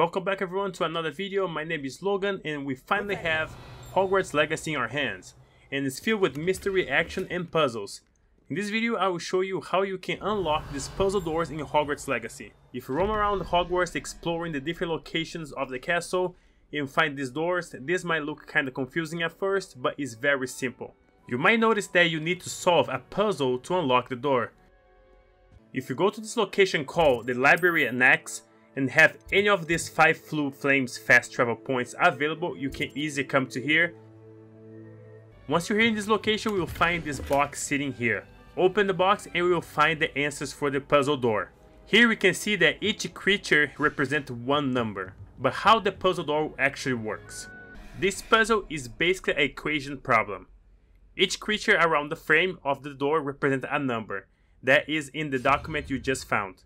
Welcome back everyone to another video, my name is Logan and we finally have Hogwarts Legacy in our hands and it's filled with mystery, action and puzzles. In this video I will show you how you can unlock these puzzle doors in Hogwarts Legacy. If you roam around Hogwarts exploring the different locations of the castle and find these doors, this might look kinda confusing at first but it's very simple. You might notice that you need to solve a puzzle to unlock the door. If you go to this location called the Library Annex, and have any of these 5 Floo Flames fast travel points available, you can easily come to here. Once you're here in this location, we will find this box sitting here. Open the box and we will find the answers for the puzzle door. Here we can see that each creature represents one number, but how the puzzle door actually works. This puzzle is basically an equation problem. Each creature around the frame of the door represents a number that is in the document you just found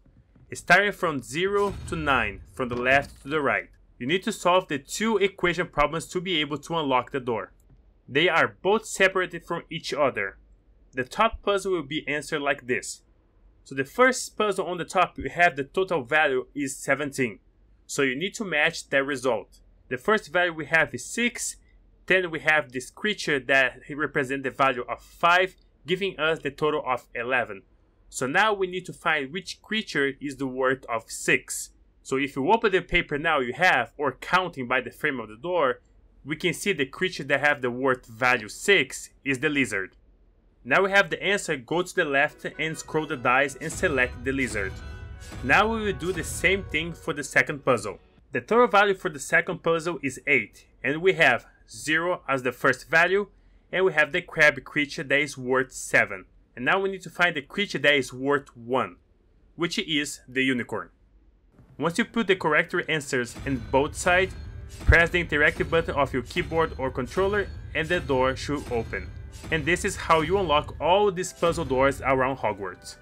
starting from 0 to 9 from the left to the right. You need to solve the two equation problems to be able to unlock the door. They are both separated from each other. The top puzzle will be answered like this. So the first puzzle on the top we have the total value is 17. So you need to match that result. The first value we have is 6, then we have this creature that represents the value of 5, giving us the total of 11. So now we need to find which creature is the worth of 6. So if you open the paper now you have, or counting by the frame of the door, we can see the creature that have the worth value 6 is the lizard. Now we have the answer, go to the left and scroll the dice and select the lizard. Now we will do the same thing for the second puzzle. The total value for the second puzzle is 8, and we have 0 as the first value, and we have the crab creature that is worth 7. And now we need to find the creature that is worth 1, which is the unicorn. Once you put the correct answers in both sides, press the interactive button of your keyboard or controller and the door should open. And this is how you unlock all these puzzle doors around Hogwarts.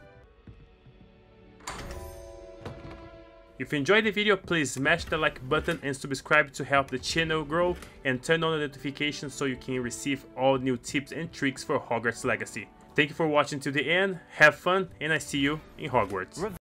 If you enjoyed the video, please smash the like button and subscribe to help the channel grow and turn on the notifications so you can receive all new tips and tricks for Hogwarts Legacy. Thank you for watching to the end, have fun, and I see you in Hogwarts.